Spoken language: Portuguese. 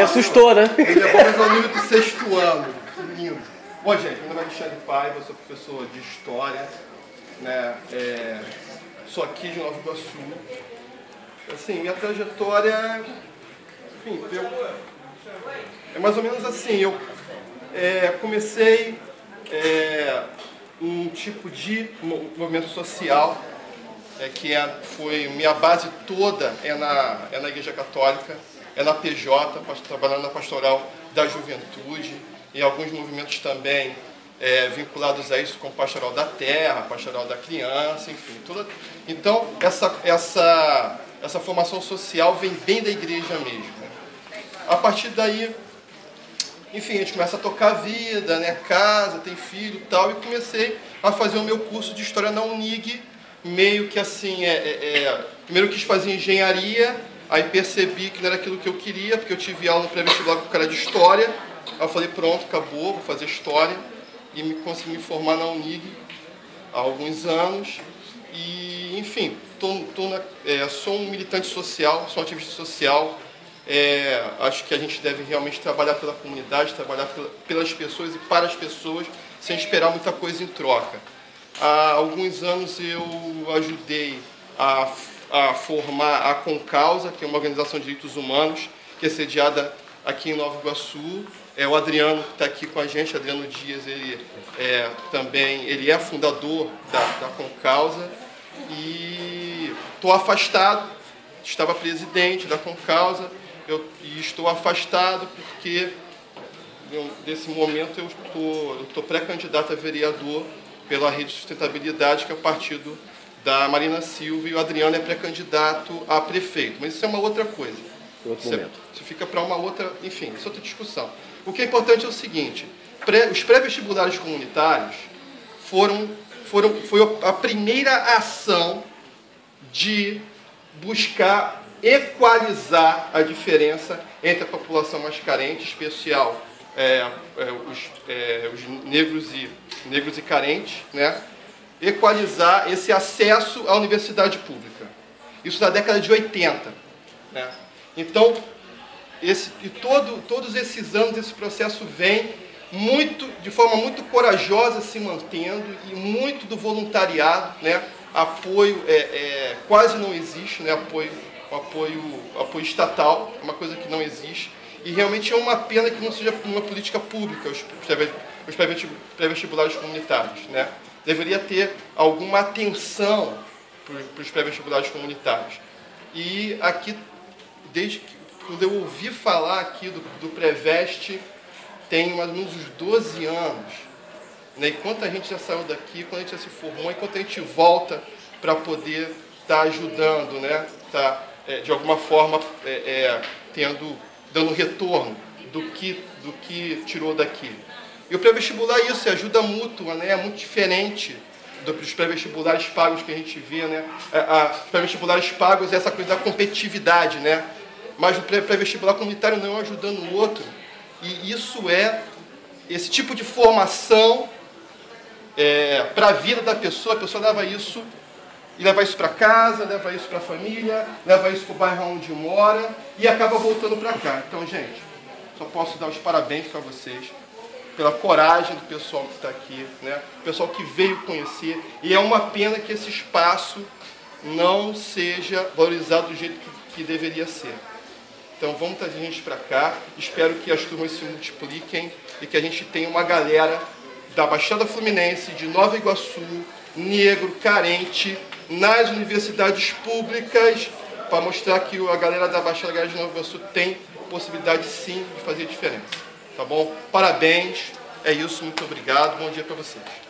Ele assustou, né? Ele é bom, mas é do sexto ano. Lindo. Bom, gente, meu nome é Alexandre Paiva, sou professor de História. Né? É, sou aqui de Nova Iguaçu. Assim, minha trajetória... Enfim, eu, é mais ou menos assim. Eu é, comecei é, um tipo de movimento social é, que é, foi minha base toda é na, é na Igreja Católica, é na PJ, trabalhando na pastoral da juventude e alguns movimentos também é, vinculados a isso, como pastoral da terra, pastoral da criança, enfim. Toda... Então, essa, essa, essa formação social vem bem da igreja mesmo. A partir daí, enfim, a gente começa a tocar a vida, né, casa, tem filho tal, e comecei a fazer o meu curso de História na Unig, meio que assim, é, é, é, primeiro quis fazer engenharia, aí percebi que não era aquilo que eu queria, porque eu tive aula pré-vestibular com o cara de História, aí eu falei, pronto, acabou, vou fazer História, e me consegui me formar na Unig há alguns anos, e enfim, tô, tô na, é, sou um militante social, sou um ativista social, é, acho que a gente deve realmente trabalhar pela comunidade, trabalhar pelas pessoas e para as pessoas, sem esperar muita coisa em troca. Há alguns anos eu ajudei a, a formar a Concausa, que é uma organização de direitos humanos, que é sediada aqui em Nova Iguaçu. É, o Adriano que está aqui com a gente, Adriano Dias, ele é, também ele é fundador da, da Concausa. E estou afastado, estava presidente da Concausa, eu, e estou afastado porque nesse momento eu estou, pré-candidato a vereador pela Rede de Sustentabilidade, que é o partido da Marina Silva, e o Adriano é pré-candidato a prefeito. Mas isso é uma outra coisa. Outro isso, momento. isso fica para uma outra, enfim, isso é outra discussão. O que é importante é o seguinte, pré, os pré-vestibulares comunitários foram, foram, foi a primeira ação de buscar equalizar a diferença entre a população mais carente, especial é, é, os, é, os, negros, e, negros e carentes, né? Equalizar esse acesso à universidade pública. Isso na década de 80. Né? Então, esse, e todo, todos esses anos esse processo vem muito, de forma muito corajosa se mantendo e muito do voluntariado, né? apoio é, é, quase não existe, né? apoio apoio, apoio estatal, é uma coisa que não existe. E realmente é uma pena que não seja uma política pública os, os pré-vestibulares comunitários. Né? Deveria ter alguma atenção para os pré-vestibulares comunitários. E aqui, desde que, quando eu ouvi falar aqui do, do Preveste, tem mais ou menos uns 12 anos. Né? E quanta gente já saiu daqui, quando a gente já se formou, enquanto a gente volta para poder estar tá ajudando, né? Tá é, de alguma forma, é, é, tendo, dando retorno do que, do que tirou daqui. E o pré-vestibular é isso, é ajuda mútua, né? é muito diferente dos pré-vestibulares pagos que a gente vê. Né? Os pré-vestibulares pagos é essa coisa da competitividade, né? mas o pré-vestibular comunitário não é ajudando o outro. E isso é esse tipo de formação é, para a vida da pessoa, a pessoa leva isso e leva isso para casa, leva isso para a família, leva isso para o bairro onde mora e acaba voltando para cá. Então, gente, só posso dar os parabéns para vocês pela coragem do pessoal que está aqui, né? O pessoal que veio conhecer. E é uma pena que esse espaço não seja valorizado do jeito que, que deveria ser. Então vamos trazer gente para cá. Espero que as turmas se multipliquem e que a gente tenha uma galera da Baixada Fluminense, de Nova Iguaçu, negro, carente, nas universidades públicas para mostrar que a galera da Baixada Galera de Nova Iguaçu tem possibilidade sim de fazer diferença. Tá bom? Parabéns. É isso, muito obrigado. Bom dia para vocês.